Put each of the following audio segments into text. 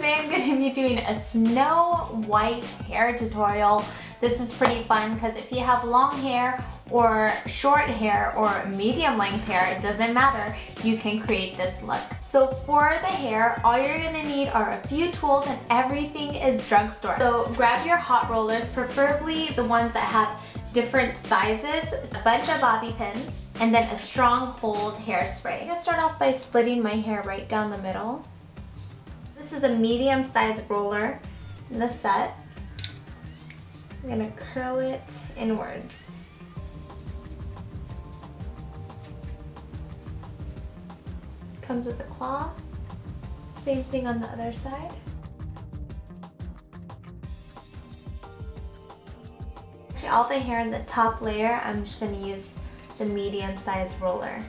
today I'm going to be doing a Snow White hair tutorial. This is pretty fun because if you have long hair or short hair or medium length hair, it doesn't matter, you can create this look. So for the hair, all you're gonna need are a few tools and everything is drugstore. So grab your hot rollers, preferably the ones that have different sizes, a bunch of bobby pins, and then a strong hold hairspray. I'm gonna start off by splitting my hair right down the middle. This is a medium sized roller in the set. I'm gonna curl it inwards. Comes with a claw. Same thing on the other side. all the hair in the top layer, I'm just to use the medium sized roller.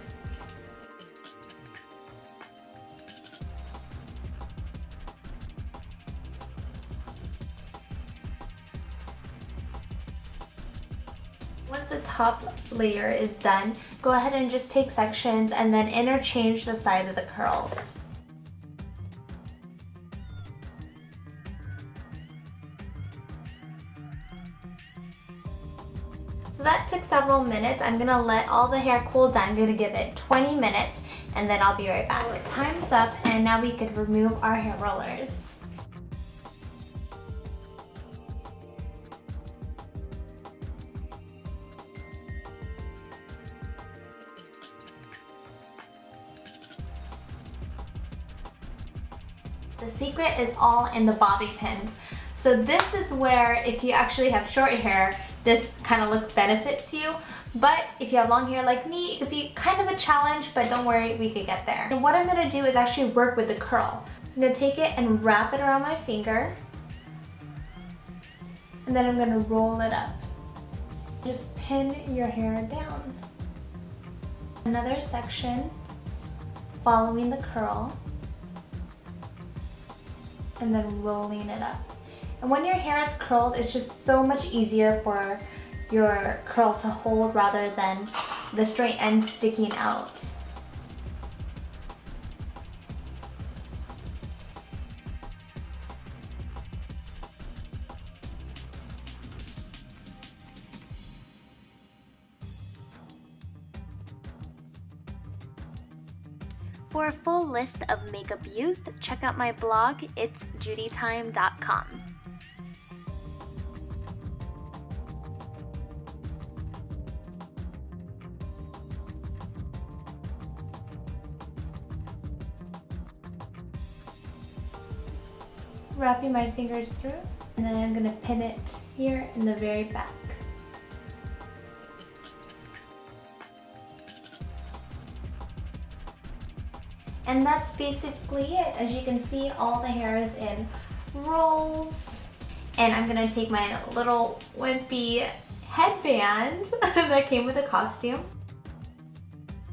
Once the top layer is done, go ahead and just take sections and then interchange the sides of the curls. So that took several minutes. I'm gonna let all the hair cool down. I'm gonna give it 20 minutes and then I'll be right back. Time's up and now we can remove our hair rollers. The secret is all in the bobby pins. So this is where if you actually have short hair, this kind of look benefits you. But if you have long hair like me, it could be kind of a challenge, but don't worry, we could get there. And what I'm gonna do is actually work with the curl. I'm gonna take it and wrap it around my finger. And then I'm gonna roll it up. Just pin your hair down. Another section following the curl and then rolling it up. And when your hair is curled, it's just so much easier for your curl to hold rather than the straight end sticking out. For a full list of makeup used, check out my blog, it's judytime.com. wrapping my fingers through and then I'm gonna pin it here in the very back. And that's basically it. As you can see, all the hair is in rolls. And I'm gonna take my little wimpy headband that came with the costume.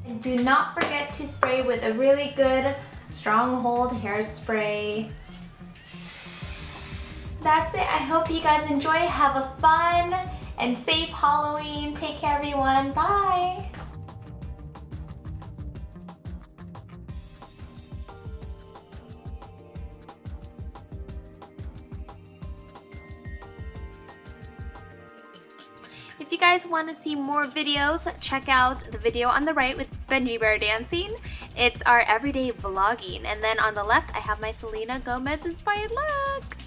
And do not forget to spray with a really good stronghold hairspray that's it. I hope you guys enjoy. Have a fun and safe Halloween. Take care, everyone. Bye. If you guys want to see more videos, check out the video on the right with Benji Bear dancing. It's our everyday vlogging. And then on the left, I have my Selena Gomez inspired look.